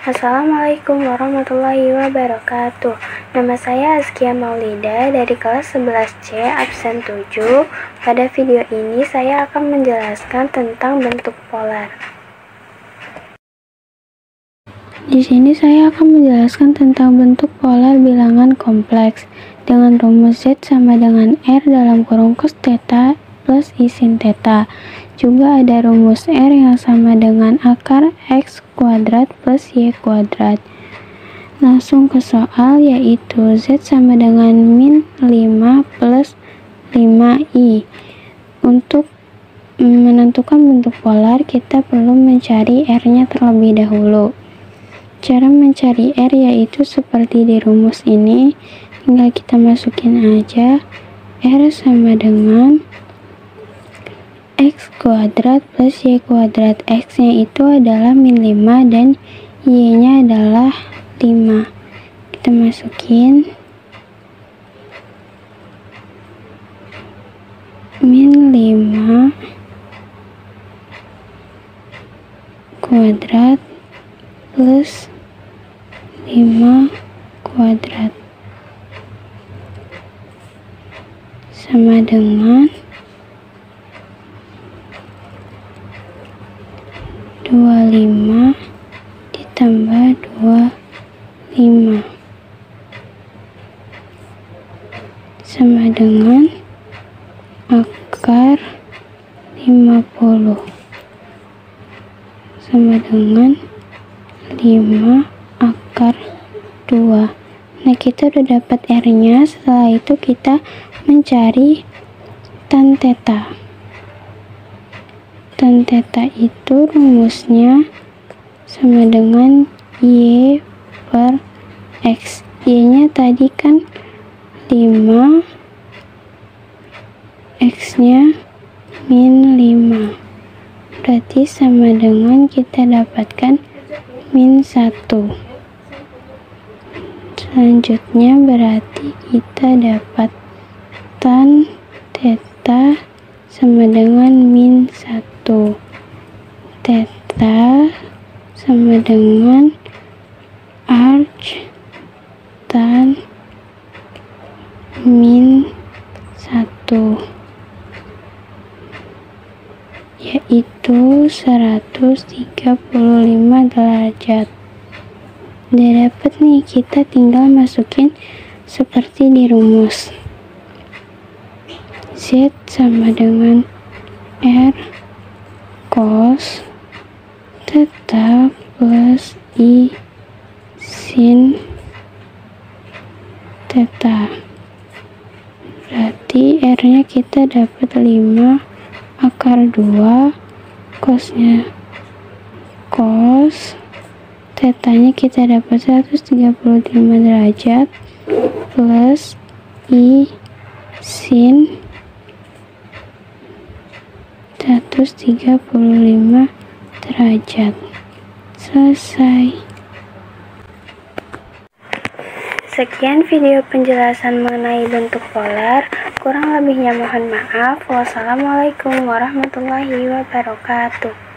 Assalamualaikum warahmatullahi wabarakatuh. Nama saya Azkia Maulida dari kelas 11C absen 7 Pada video ini saya akan menjelaskan tentang bentuk polar. Di sini saya akan menjelaskan tentang bentuk polar bilangan kompleks dengan rumus Z sama dengan R dalam kurung cos theta plus I sin theta juga ada rumus R yang sama dengan akar X kuadrat plus Y kuadrat. Langsung ke soal yaitu Z sama dengan min 5 plus 5I. Untuk menentukan bentuk polar kita perlu mencari R-nya terlebih dahulu. Cara mencari R yaitu seperti di rumus ini, tinggal kita masukin aja R sama dengan x kuadrat plus y kuadrat x nya itu adalah min 5 dan y nya adalah 5 kita masukin. Min 5 kuadrat plus 5 kuadrat. Sama dengan 25 ditambah 25 sama dengan akar 50 sama dengan 5 akar 2 nah kita udah dapat R nya setelah itu kita mencari tan theta tan theta itu rumusnya sama dengan Y per X. Y nya tadi kan 5 X nya min 5 berarti sama dengan kita dapatkan min 1 selanjutnya berarti kita dapat tan theta sama dengan min 1 theta sama dengan arch tan min 1 yaitu 135 derajat. Udah dapet nih kita tinggal masukin seperti di rumus Z sama dengan R cos theta plus I sin theta. Berarti R nya kita dapat 5 akar 2 cosnya cos theta nya kita dapat 135 derajat plus I sin 135 derajat. Selesai. Sekian video penjelasan mengenai bentuk polar. Kurang lebihnya mohon maaf. Wassalamualaikum warahmatullahi wabarakatuh